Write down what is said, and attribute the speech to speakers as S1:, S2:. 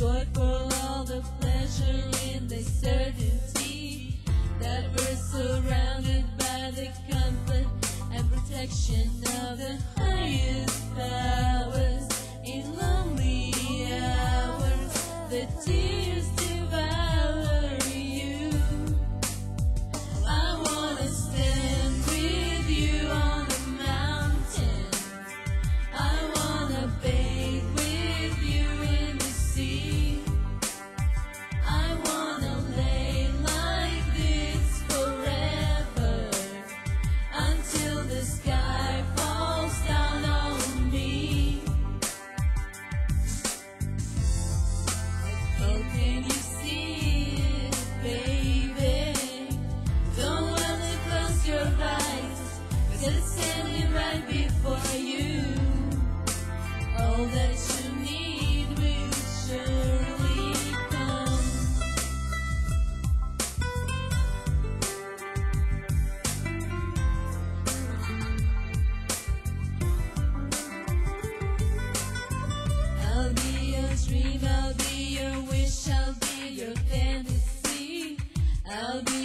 S1: joy for all the pleasure in the certainty that we're surrounded by the comfort and protection of the highest powers in lonely hours. The I'll be